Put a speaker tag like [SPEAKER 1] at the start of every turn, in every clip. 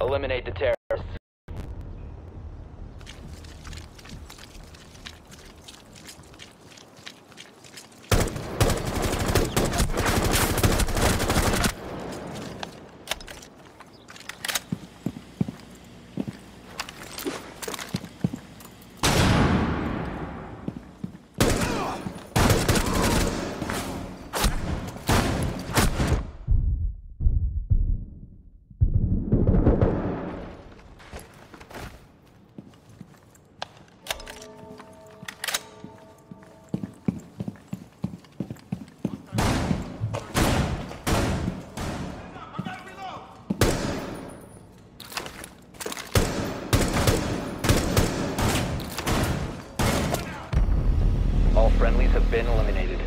[SPEAKER 1] Eliminate the terrorists. All friendlies have been eliminated.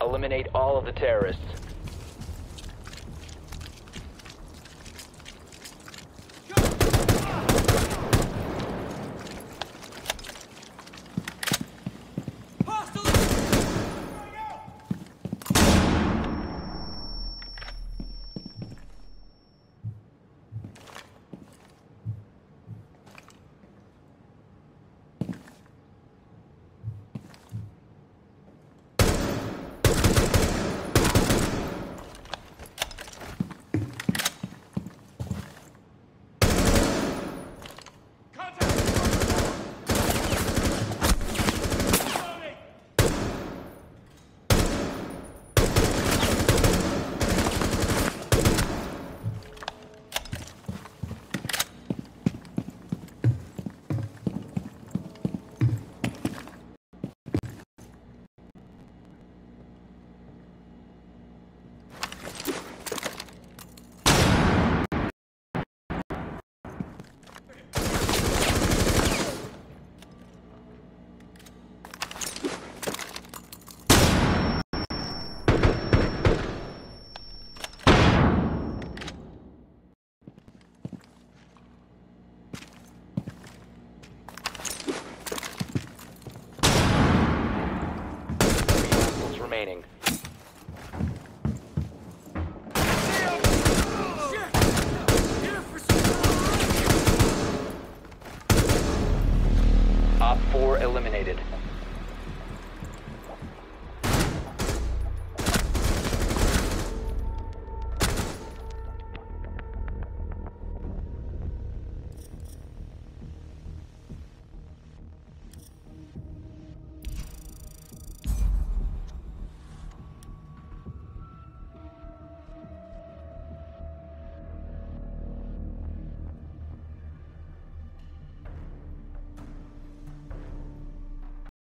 [SPEAKER 1] Eliminate all of the terrorists. Remaining. Op 4 eliminated.